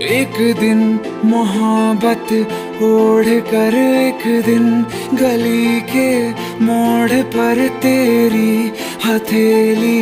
एक दिन मोहब्बत ओढ़ कर एक दिन गली के मोड़ पर तेरी हथेली